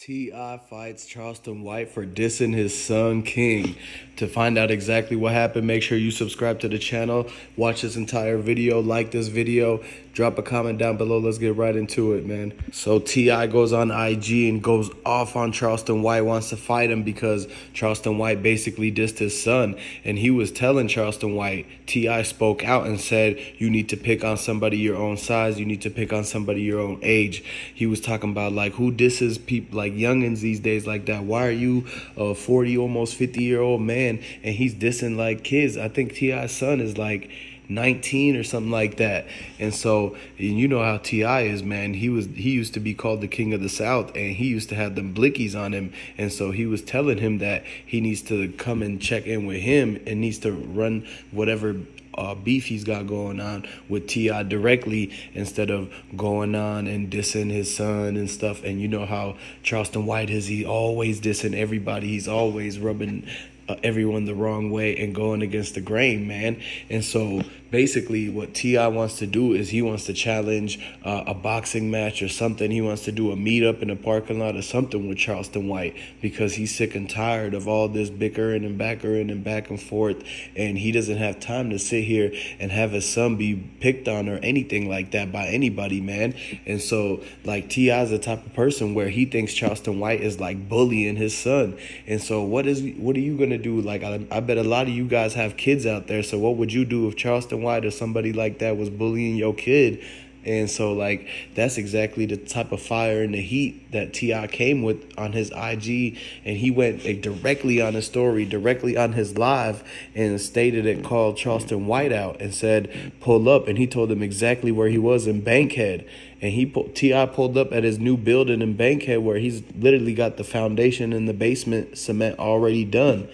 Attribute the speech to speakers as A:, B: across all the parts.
A: T.I. fights Charleston White for dissing his son King. To find out exactly what happened, make sure you subscribe to the channel, watch this entire video, like this video, drop a comment down below. Let's get right into it, man. So T.I. goes on IG and goes off on Charleston White, wants to fight him because Charleston White basically dissed his son. And he was telling Charleston White, T.I. spoke out and said, you need to pick on somebody your own size, you need to pick on somebody your own age. He was talking about like who disses people like youngins these days like that. Why are you a 40, almost 50 year old man? and he's dissing like kids. I think T.I.'s son is like 19 or something like that. And so, and you know how T.I. is, man. He was he used to be called the king of the South and he used to have them blickies on him. And so he was telling him that he needs to come and check in with him and needs to run whatever uh, beef he's got going on with T.I. directly instead of going on and dissing his son and stuff. And you know how Charleston White is. He always dissing everybody. He's always rubbing uh, everyone the wrong way and going against the grain, man. And so basically, what T.I. wants to do is he wants to challenge uh, a boxing match or something. He wants to do a meetup in a parking lot or something with Charleston White because he's sick and tired of all this bickering and backering and back and forth. And he doesn't have time to sit here and have his son be picked on or anything like that by anybody, man. And so, like, T.I. is the type of person where he thinks Charleston White is like bullying his son. And so, what is what are you going to do? Like, I, I bet a lot of you guys have kids out there. So, what would you do if Charleston White or somebody like that was bullying your kid? And so, like, that's exactly the type of fire and the heat that T.I. came with on his IG. And he went like, directly on his story, directly on his live, and stated it, called Charleston White out and said, pull up. And he told him exactly where he was in Bankhead. And he T.I. pulled up at his new building in Bankhead where he's literally got the foundation and the basement cement already done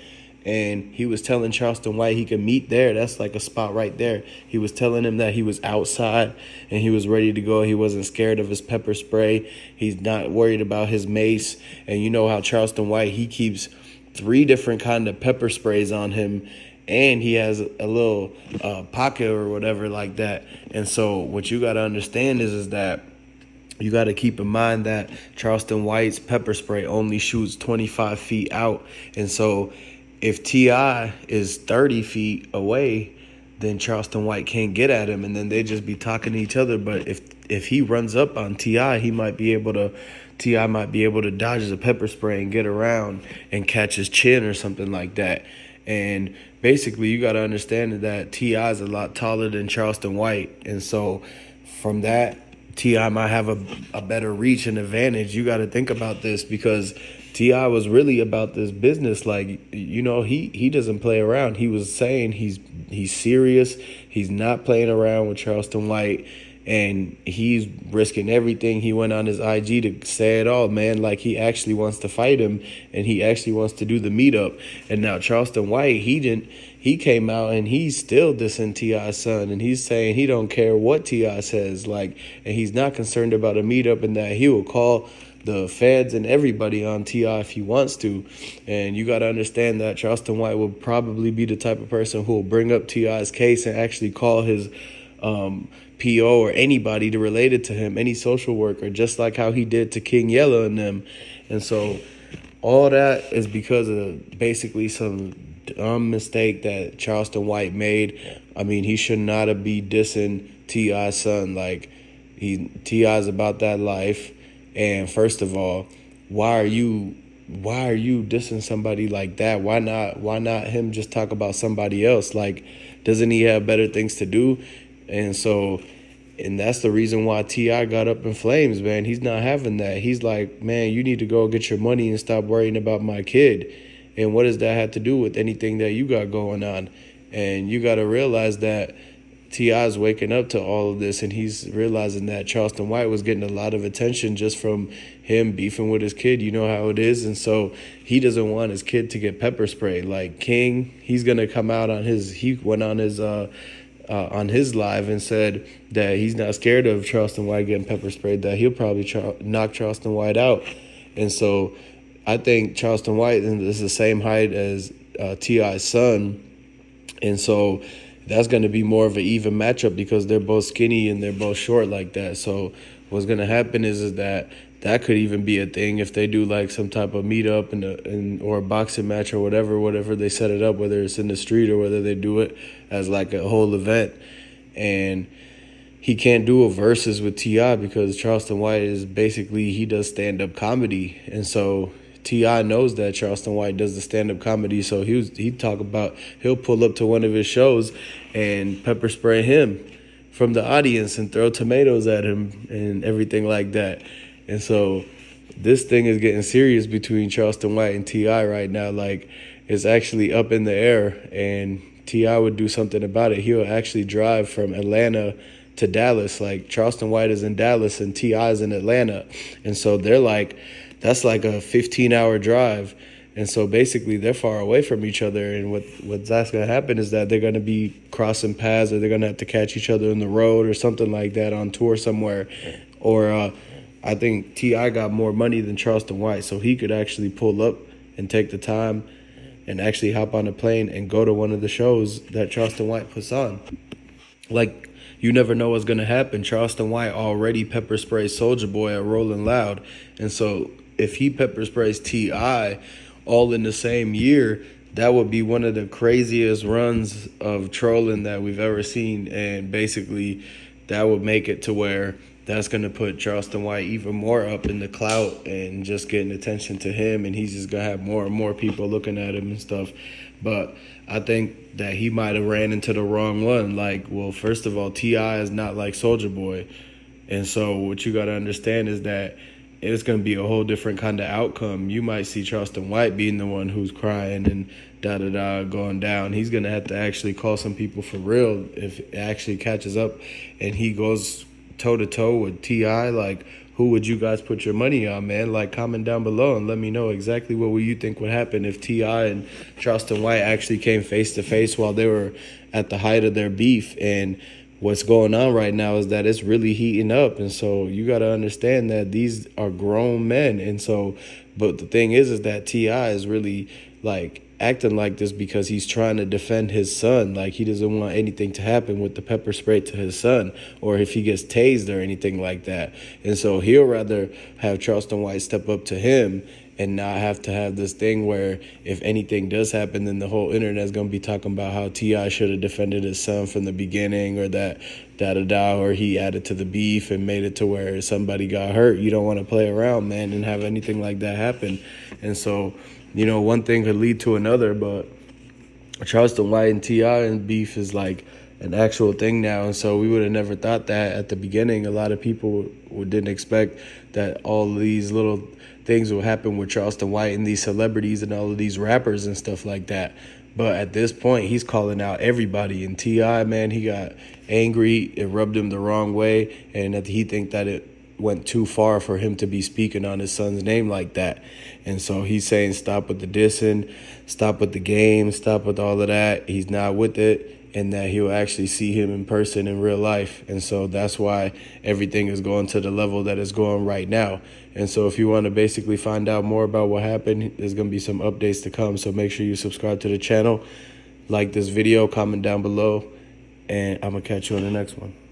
A: and he was telling Charleston White he could meet there. That's like a spot right there. He was telling him that he was outside and he was ready to go. He wasn't scared of his pepper spray. He's not worried about his mace. And you know how Charleston White he keeps three different kind of pepper sprays on him and he has a little uh, pocket or whatever like that. And so what you got to understand is is that you got to keep in mind that Charleston White's pepper spray only shoots 25 feet out. And so if T.I. is 30 feet away, then Charleston White can't get at him, and then they just be talking to each other. But if if he runs up on T.I., he might be able to. T.I. might be able to dodge the pepper spray and get around and catch his chin or something like that. And basically, you got to understand that T.I. is a lot taller than Charleston White, and so from that, T.I. might have a, a better reach and advantage. You got to think about this because T.I. was really about this business. Like, you know, he he doesn't play around. He was saying he's he's serious. He's not playing around with Charleston White, and he's risking everything. He went on his IG to say it all, man. Like he actually wants to fight him, and he actually wants to do the meetup. And now Charleston White, he didn't. He came out and he's still dissing T.I.'s son, and he's saying he don't care what T.I. says, like, and he's not concerned about a meetup, and that he will call the feds and everybody on TI if he wants to. And you got to understand that Charleston White will probably be the type of person who will bring up TI's case and actually call his um, PO or anybody to relate it to him, any social worker, just like how he did to King Yella and them. And so all that is because of basically some dumb mistake that Charleston White made. I mean, he should not have be dissing T.I.'s son. Like, he T.I.'s about that life and first of all, why are you why are you dissing somebody like that? Why not why not him just talk about somebody else? Like doesn't he have better things to do? And so and that's the reason why T.I. got up in flames, man. He's not having that. He's like, man, you need to go get your money and stop worrying about my kid. And what does that have to do with anything that you got going on? And you got to realize that T.I. is waking up to all of this and he's realizing that Charleston White was getting a lot of attention just from him beefing with his kid. You know how it is. And so he doesn't want his kid to get pepper spray. Like King, he's going to come out on his, he went on his, uh, uh, on his live and said that he's not scared of Charleston White getting pepper sprayed, that he'll probably char- knock Charleston White out. And so I think Charleston White is the same height as uh, T.I.'s son. And so that's going to be more of an even matchup because they're both skinny and they're both short like that. So what's going to happen is, is that that could even be a thing if they do like some type of meetup in, a, in or a boxing match or whatever, whatever they set it up, whether it's in the street or whether they do it as like a whole event. And he can't do a versus with T.I. because Charleston White is basically he does stand up comedy, and so T.I. knows that Charleston White does the stand up comedy, so he was he talk about he'll pull up to one of his shows and pepper spray him from the audience and throw tomatoes at him and everything like that. And so this thing is getting serious between Charleston White and T.I. right now. Like it's actually up in the air and T.I. would do something about it. He'll actually drive from Atlanta to Dallas. Like Charleston White is in Dallas and T.I. is in Atlanta. And so they're like, that's like a 15 hour drive. And so basically they're far away from each other. And what, what's that's going to happen is that they're going to be crossing paths or they're going to have to catch each other in the road or something like that on tour somewhere. Or, uh, I think T.I. got more money than Charleston White, so he could actually pull up and take the time and actually hop on a plane and go to one of the shows that Charleston White puts on. Like, you never know what's gonna happen. Charleston White already pepper sprays Soulja Boy at Rolling Loud, and so if he pepper sprays T.I. all in the same year, that would be one of the craziest runs of trolling that we've ever seen, and basically, that would make it to where that's going to put Charleston White even more up in the clout and just getting attention to him. And he's just going to have more and more people looking at him and stuff. But I think that he might have ran into the wrong one. Like, well, first of all, T.I. is not like Soulja Boy. And so what you got to understand is that it's going to be a whole different kind of outcome. You might see Charleston White being the one who's crying and da da da going down. He's going to have to actually call some people for real if it actually catches up and he goes toe to toe with T.I. Like, who would you guys put your money on, man? Like, comment down below and let me know exactly what you think would happen if T.I. and Charleston White actually came face to face while they were at the height of their beef. And what's going on right now is that it's really heating up, and so you got to understand that these are grown men, and so. But the thing is, is that T.I. is really like acting like this because he's trying to defend his son. Like he doesn't want anything to happen with the pepper spray to his son or if he gets tased or anything like that. And so he'll rather have Charleston White step up to him and not have to have this thing where if anything does happen, then the whole internet is going to be talking about how T.I. should have defended his son from the beginning or that da da da, or he added to the beef and made it to where somebody got hurt. You don't want to play around, man, and have anything like that happen. And so you know, one thing could lead to another, but Charleston White and T.I. and beef is like an actual thing now. And so we would have never thought that at the beginning. A lot of people didn't expect that all these little things would happen with Charleston White and these celebrities and all of these rappers and stuff like that. But at this point, he's calling out everybody. And T.I., man, he got angry. It rubbed him the wrong way. And he think that it went too far for him to be speaking on his son's name like that. And so he's saying stop with the dissing, stop with the game, stop with all of that. He's not with it and that he'll actually see him in person in real life. And so that's why everything is going to the level that it's going right now. And so if you want to basically find out more about what happened, there's going to be some updates to come. So make sure you subscribe to the channel, like this video, comment down below, and I'm going to catch you on the next one.